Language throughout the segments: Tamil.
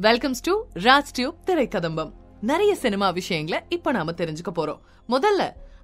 வெல்கம்ஸ் டு ராஜ் டியூப் திரைக்கதம்பம் நிறைய சினிமா விஷயங்களை இப்ப நாம தெரிஞ்சுக்க போறோம். முதல்ல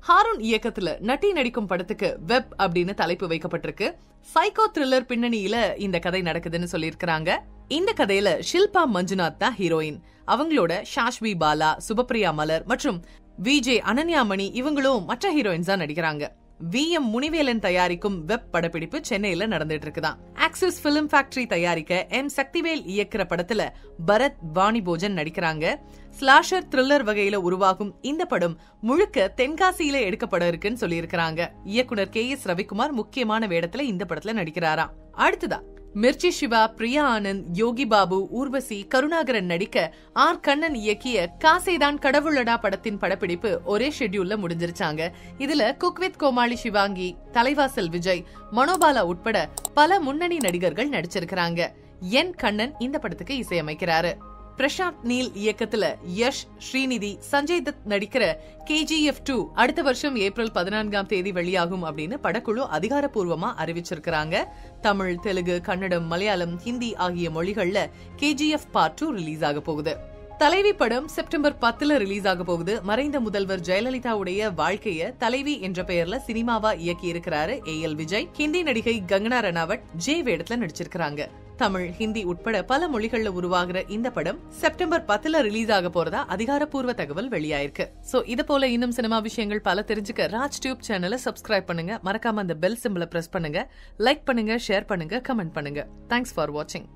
ஹாரூன் இயக்கத்துல நட்டி நடிக்கும் படத்துக்கு வெப் அப்படின்னு தலைப்பு வைக்கப்பட்டிருக்கு. சைக்கோ த்ரில்லர் பின்னணியில இந்த கதை நடக்குதுன்னு சொல்லியிருக்கிறாங்க. இந்த கதையில ஷில்பா மஞ்சுநாத் தான் ஹீரோயின் அவங்களோட ஷாஷ்வி பாலா சுபப்ரியா மலர் மற்றும் விஜே அனன்யாமணி இவங்களும் மற்ற ஹீரோயின்ஸ் தான் நடிக்கிறாங்க. வி எம் முனிவேலன் தயாரிக்கும் வெப் படப்பிடிப்பு சென்னையில நடந்துட்டு இருக்குதான் ஆக்சிஸ் பிலிம் ஃபேக்டரி தயாரிக்க எம் சக்திவேல் இயக்குற படத்துல பரத் வாணி போஜன் நடிக்கிறாங்க. ஸ்லாஷர் த்ரில்லர் வகையில உருவாகும் இந்த படம் முழுக்க தென்காசியில எடுக்கப்பட இருக்குன்னு சொல்லியிருக்கிறாங்க. இயக்குனர் கே எஸ் ரவிக்குமார் முக்கியமான வேடத்துல இந்த படத்துல நடிக்கிறாராம். அடுத்ததா மிர்ச்சி சிவா பிரியா ஆனந்த் யோகி பாபு ஊர்வசி கருணாகரன் நடிக்க ஆர் கண்ணன் இயக்கிய காசைதான் கடவுளடா படத்தின் படப்பிடிப்பு ஒரே ஷெட்யூல்ல முடிஞ்சிருச்சாங்க. இதுல குக்வித் கோமாளி சிவாங்கி தலைவாசல் விஜய் மனோபாலா உட்பட பல முன்னணி நடிகர்கள் நடிச்சிருக்கிறாங்க. என் கண்ணன் இந்த படத்துக்கு இசையமைக்கிறாரு. பிரசாந்த் நீல் இயக்கத்துல யஷ் ஸ்ரீநிதி சஞ்சய் தத் நடிக்கிற கேஜிஎஃப் டூ அடுத்த வருஷம் ஏப்ரல் பதினான்காம் தேதி வெளியாகும் அப்படின்னு படக்குழு அதிகாரப்பூர்வமா அறிவிச்சிருக்கிறாங்க. தமிழ் தெலுங்கு கன்னடம் மலையாளம் ஹிந்தி ஆகிய மொழிகள்ல கேஜிஎஃப் பார்ட் டூ ரிலீஸ் ஆக போகுது. தலைவி படம் செப்டம்பர் பத்துல ரிலீஸ் ஆக போகுது. மறைந்த முதல்வர் ஜெயலலிதாவுடைய வாழ்க்கைய தலைவி என்ற பெயர்ல சினிமாவா இயக்கி இருக்கிறாரு ஏ எல் விஜய். ஹிந்தி நடிகை கங்கனா ரணாவட் ஜே வேடத்துல நடிச்சிருக்கிறாங்க. தமிழ் ஹிந்தி உட்பட பல மொழிகள்ல உருவாகிற இந்த படம் செப்டம்பர் பத்துல ரிலீஸ் ஆக போறதா அதிகாரப்பூர்வ தகவல் வெளியாயிருக்கு. சோ இது போல இன்னும் சினிமா விஷயங்கள் பல தெரிஞ்சுக்க ராஜ் டியூப் சேனலை சப்ஸ்கிரைப் பண்ணுங்க. மறக்காம அந்த பெல் சிம்பிளை பிரஸ் பண்ணுங்க. லைக் பண்ணுங்க ஷேர் பண்ணுங்க கமெண்ட் பண்ணுங்க. தேங்க்ஸ் ஃபார் வாட்சிங்